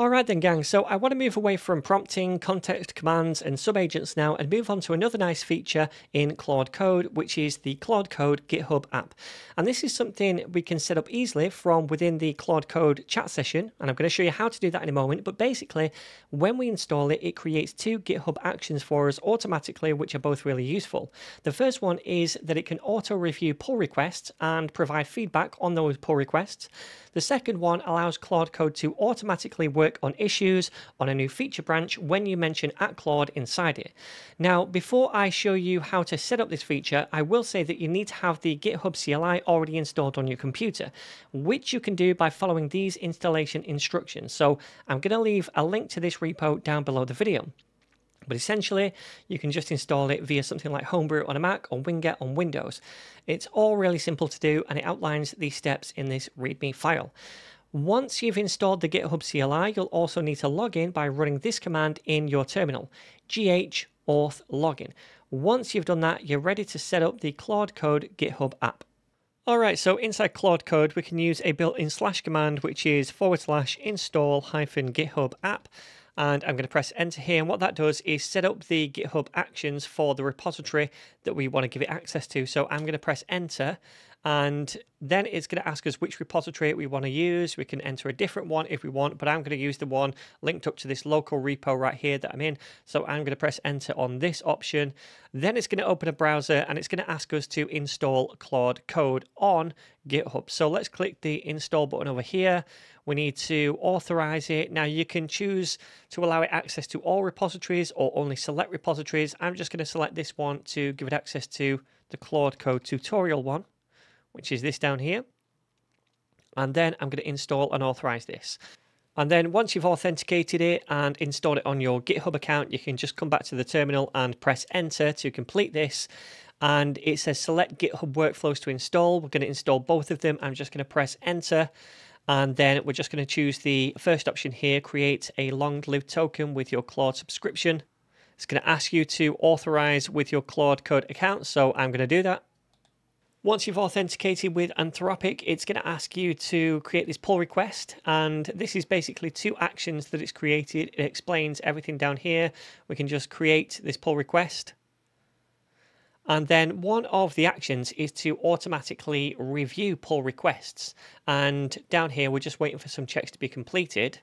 Alright then gang, so I want to move away from prompting, context commands and subagents now and move on to another nice feature in Claude Code, which is the Claude Code GitHub app. And this is something we can set up easily from within the Claude Code chat session, and I'm going to show you how to do that in a moment, but basically, when we install it, it creates two GitHub actions for us automatically, which are both really useful. The first one is that it can auto-review pull requests and provide feedback on those pull requests. The second one allows Claude Code to automatically work work on issues on a new feature branch when you mention at Claude inside it. Now, before I show you how to set up this feature, I will say that you need to have the GitHub CLI already installed on your computer, which you can do by following these installation instructions. So I'm going to leave a link to this repo down below the video. But essentially, you can just install it via something like Homebrew on a Mac or Winget on Windows. It's all really simple to do and it outlines these steps in this README file. Once you've installed the GitHub CLI, you'll also need to log in by running this command in your terminal, gh auth login. Once you've done that, you're ready to set up the Claude Code GitHub app. Alright, so inside Claude Code, we can use a built-in slash command, which is forward slash install hyphen GitHub app. And I'm going to press enter here. And what that does is set up the GitHub actions for the repository that we want to give it access to. So I'm going to press enter and then it's going to ask us which repository we want to use. We can enter a different one if we want, but I'm going to use the one linked up to this local repo right here that I'm in. So I'm going to press enter on this option. Then it's going to open a browser and it's going to ask us to install Claude Code on GitHub. So let's click the install button over here. We need to authorize it. Now you can choose to allow it access to all repositories or only select repositories. I'm just going to select this one to give it access to the Claude Code tutorial one which is this down here. And then I'm going to install and authorize this. And then once you've authenticated it and installed it on your GitHub account, you can just come back to the terminal and press enter to complete this. And it says select GitHub workflows to install. We're going to install both of them. I'm just going to press enter. And then we're just going to choose the first option here, create a long-lived token with your Claude subscription. It's going to ask you to authorize with your Claude Code account. So I'm going to do that. Once you've authenticated with Anthropic, it's going to ask you to create this pull request. And this is basically two actions that it's created. It explains everything down here. We can just create this pull request. And then one of the actions is to automatically review pull requests. And down here, we're just waiting for some checks to be completed.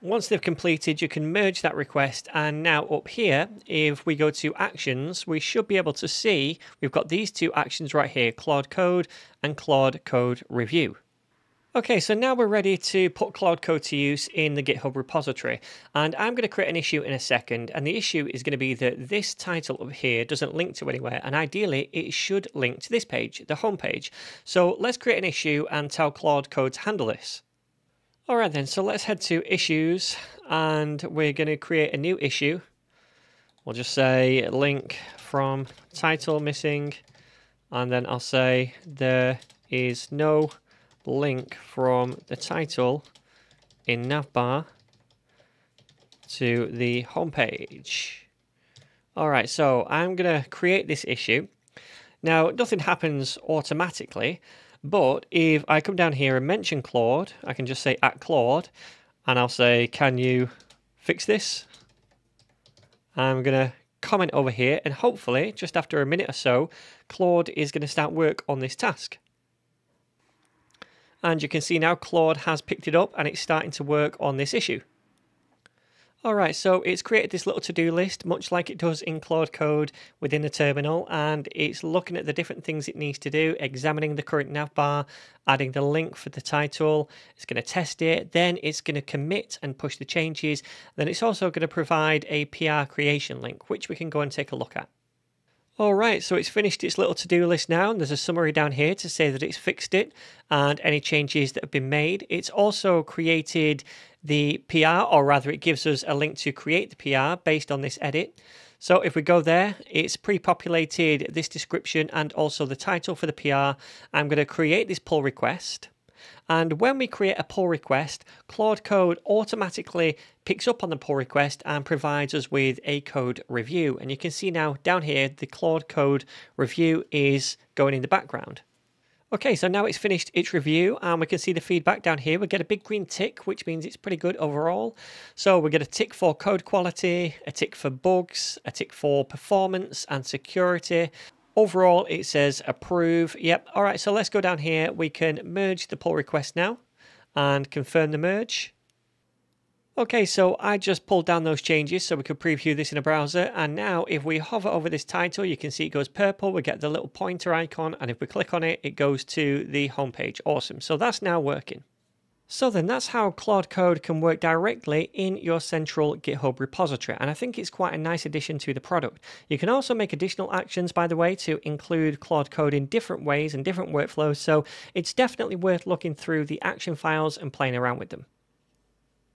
Once they've completed, you can merge that request. And now up here, if we go to actions, we should be able to see we've got these two actions right here, Claude Code and Claude Code Review. Okay, so now we're ready to put Claude Code to use in the GitHub repository. And I'm going to create an issue in a second. And the issue is going to be that this title up here doesn't link to anywhere. And ideally, it should link to this page, the home page. So let's create an issue and tell Claude Code to handle this. All right then, so let's head to issues and we're going to create a new issue. We'll just say link from title missing and then I'll say there is no link from the title in navbar to the homepage. All right, so I'm going to create this issue. Now, nothing happens automatically. But if I come down here and mention Claude, I can just say at Claude, and I'll say, can you fix this? I'm going to comment over here, and hopefully, just after a minute or so, Claude is going to start work on this task. And you can see now Claude has picked it up and it's starting to work on this issue. Alright, so it's created this little to-do list, much like it does in Claude Code within the terminal, and it's looking at the different things it needs to do, examining the current navbar, adding the link for the title, it's going to test it, then it's going to commit and push the changes, then it's also going to provide a PR creation link, which we can go and take a look at. Alright, so it's finished its little to-do list now, and there's a summary down here to say that it's fixed it and any changes that have been made. It's also created the PR, or rather it gives us a link to create the PR based on this edit. So if we go there, it's pre-populated this description and also the title for the PR. I'm going to create this pull request. And when we create a pull request, Claude Code automatically picks up on the pull request and provides us with a code review. And you can see now down here, the Claude Code review is going in the background. Okay, so now it's finished its review and we can see the feedback down here. We get a big green tick, which means it's pretty good overall. So we get a tick for code quality, a tick for bugs, a tick for performance and security. Overall, it says approve. Yep. All right, so let's go down here. We can merge the pull request now and confirm the merge. Okay, so I just pulled down those changes so we could preview this in a browser. And now if we hover over this title, you can see it goes purple. We get the little pointer icon. And if we click on it, it goes to the homepage. Awesome. So that's now working. So then that's how Claude Code can work directly in your central GitHub repository. And I think it's quite a nice addition to the product. You can also make additional actions, by the way, to include Claude Code in different ways and different workflows. So it's definitely worth looking through the action files and playing around with them.